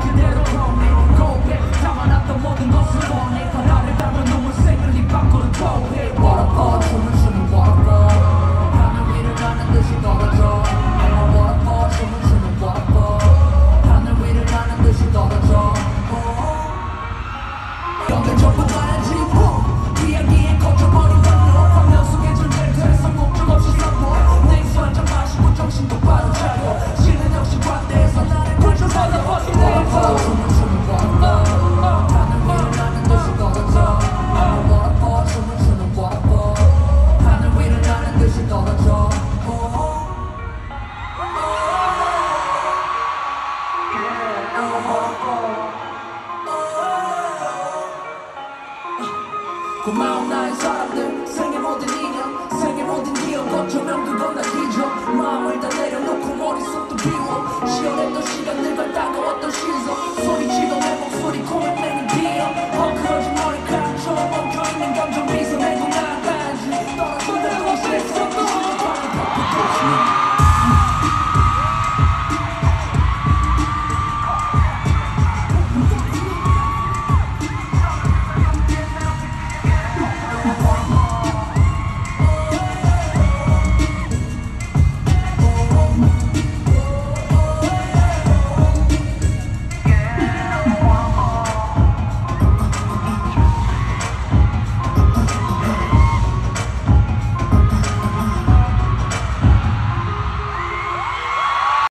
끝까 고마운 나의 사람들 생애 모든 인연 생애 모든 기억 어쩌면 그건 다 뒤져 마음을 다 내려놓고 머릿속도 비워. 시원했던 시간들과 따가웠던 시선. 소리치던 내 목소리 코에 빼는 기억 헝클어진 머리카락처럼 엉켜있는 감정 미소 내고 나까지. 떨어져 내 동시에 섞어